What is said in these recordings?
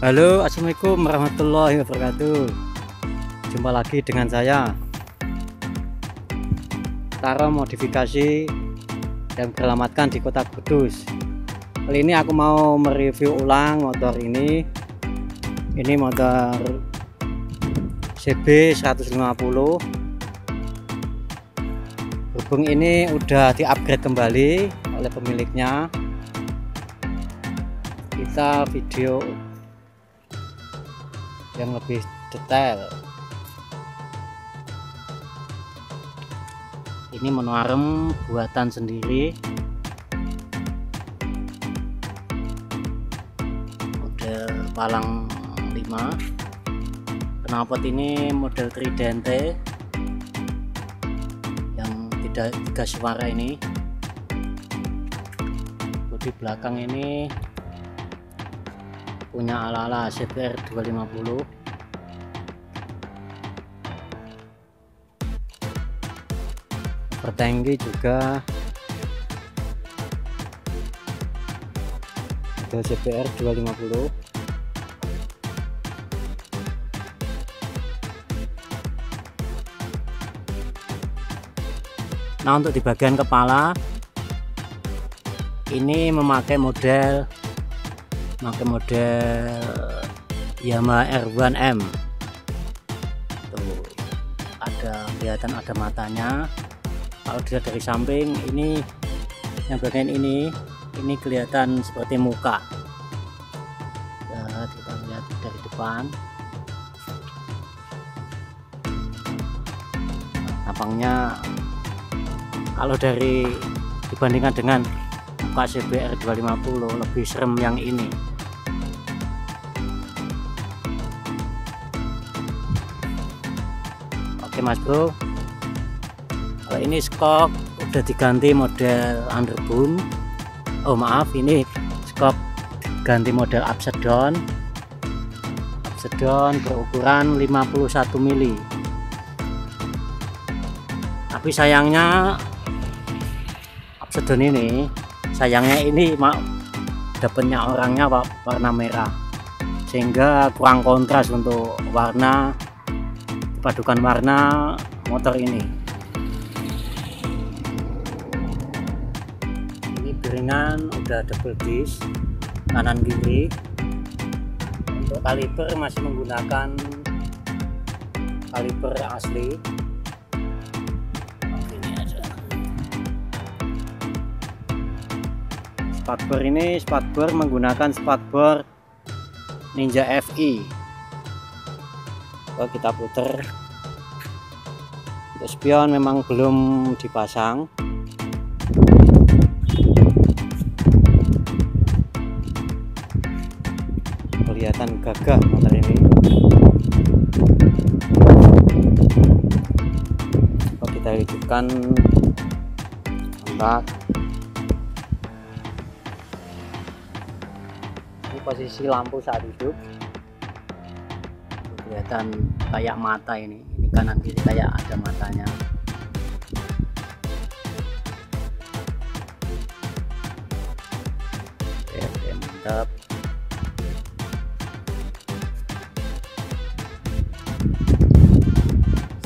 Halo assalamualaikum warahmatullahi wabarakatuh. Jumpa lagi dengan saya Taro modifikasi yang beralamatkan di kota Kudus. Kali ini aku mau mereview ulang motor ini. Ini motor CB 150 Berhubung ini udah di upgrade kembali oleh pemiliknya. Kita video yang lebih detail. Ini monoarm buatan sendiri. Model palang 5 knalpot ini model tridente yang tidak tiga suara ini. Bodi belakang ini punya ala-ala CBR 250 pertenggi juga. Ada CBR 250 nah untuk di bagian kepala ini memakai model pakai model Yamaha R1M tuh ada kelihatan ada matanya. Kalau dilihat dari samping ini yang bagian ini ini kelihatan seperti muka. Ya, kita lihat dari depan. Tampangnya kalau dari dibandingkan dengan muka CBR 250 lebih serem yang ini oke mas bro kalau ini skok udah diganti model underboom oh maaf ini skok ganti model upside down upside down berukuran 51 mili. Tapi sayangnya upside down ini sayangnya ini mak dapatnya orangnya warna merah. Sehingga kurang kontras untuk warna padukan warna motor ini. Ini piringan udah double disc kanan kiri. Untuk kaliper masih menggunakan kaliper asli. Spatbor ini spatbor menggunakan spatbor Ninja FI kalau kita puter. Untuk spion memang belum dipasang. Kelihatan gagah motor ini. Kalau kita hidupkan. Ini posisi lampu saat hidup kelihatan kayak mata ini. Ini kanan kiri kayak ada matanya. Oke, oke mantap.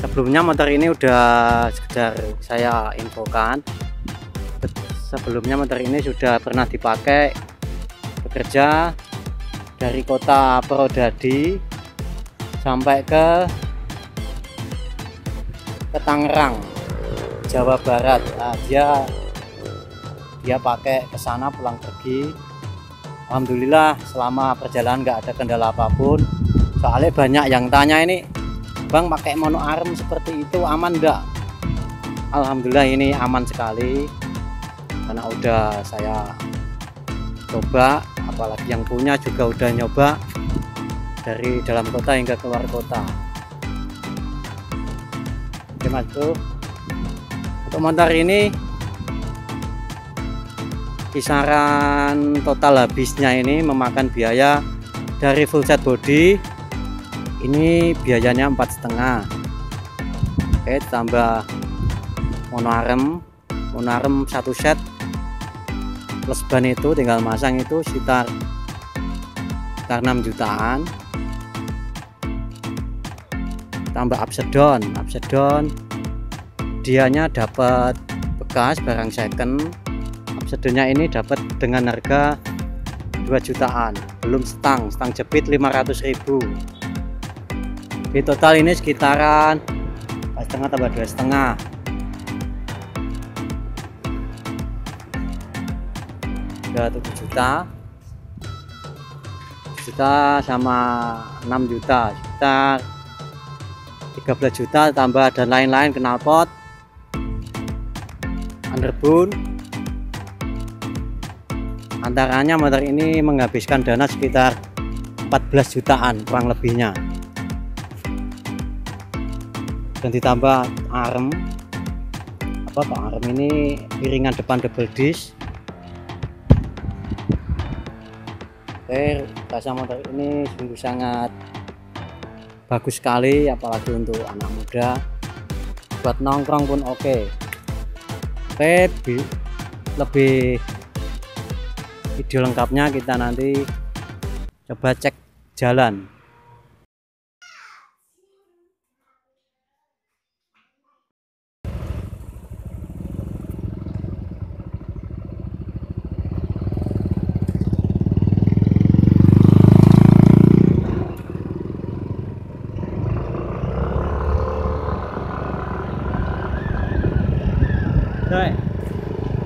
Sebelumnya motor ini udah sekedar saya infokan. Sebelumnya motor ini sudah pernah dipakai bekerja dari kota Purwodadi sampai ke ke Tangerang Jawa Barat. Nah, dia dia pakai ke sana pulang pergi. Alhamdulillah selama perjalanan nggak ada kendala apa pun. Soalnya banyak yang tanya ini Bang pakai mono arm seperti itu aman enggak Alhamdulillah ini aman sekali. Karena udah saya coba apalagi yang punya juga udah nyoba dari dalam kota hingga keluar kota. Oke mas bro untuk motor ini kisaran total habisnya ini memakan biaya dari full set body ini biayanya empat setengah. Oke tambah monoarm monoarm satu set plus ban itu tinggal masang itu sekitar sekitar 6 jutaan tambah upsedon upsedon dianya dapat bekas barang second. Upsedonnya ini dapat dengan harga 2 jutaan. Belum stang stang jepit 500.000 di total ini sekitaran setengah tambah dua setengah. Udah 7 juta. Juta sama 6 juta. Sekitar 13 juta tambah dan lain-lain knalpot underbone. Antaranya motor ini menghabiskan dana sekitar 14 jutaan kurang lebihnya. Dan ditambah arm. Apa Pak? Arm ini piringan depan double disc. Oke rasa motor ini sungguh sangat bagus sekali apalagi untuk anak muda buat nongkrong pun oke okay. oke lebih video lengkapnya kita nanti coba cek jalan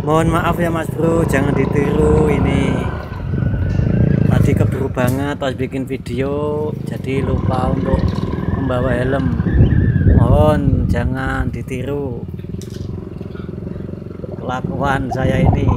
mohon maaf ya mas bro jangan ditiru ini. Tadi keburu banget pas bikin video jadi lupa untuk membawa helm. Mohon jangan ditiru kelakuan saya ini